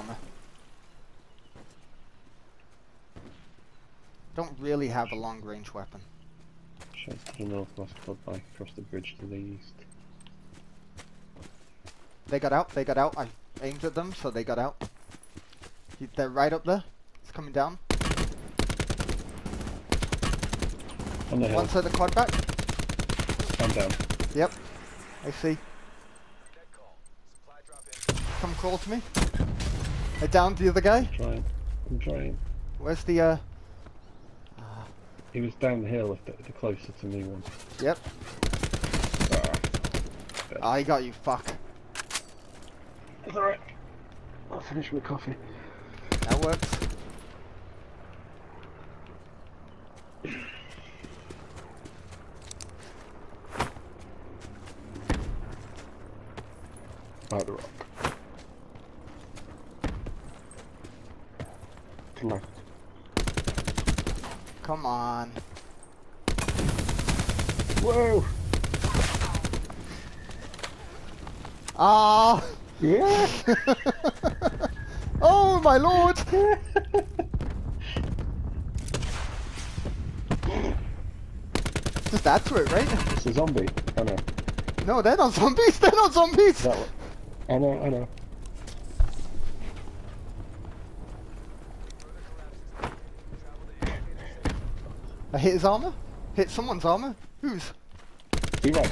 armor. Don't really have a long range weapon. Shout to the northwest club bike across the bridge to the east. They got out, they got out. I aimed at them, so they got out. They're right up there. It's coming down. On the hill, One side of the quad back. Come down. Yep. I see. Come crawl to me. I downed the other guy. I'm Trying. I'm trying. Where's the, uh... He was down the hill, the, the closer to me one. Yep. Ah, I got you, fuck. it's alright. I'll finish my coffee. That works. Out the rock. To left. Come on. Whoa! Ah! Yeah! oh my lord! Just add to it, right? it's a zombie. I know. No, they're not zombies. They're not zombies. That one. I know, I know. I hit his armor. Hit someone's armor. Whose? Be right.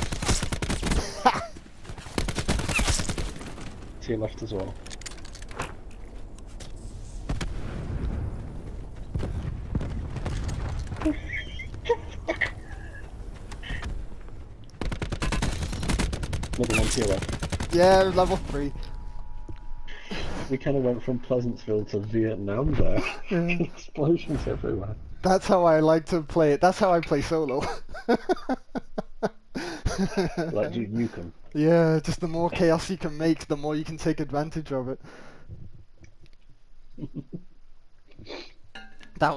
To your left as well. Another one to your left. Yeah, level three. We kind of went from Pleasantville to Vietnam there. Yeah. Explosions everywhere. That's how I like to play it. That's how I play solo. Like Duke Nukem. yeah, just the more chaos you can make, the more you can take advantage of it. that was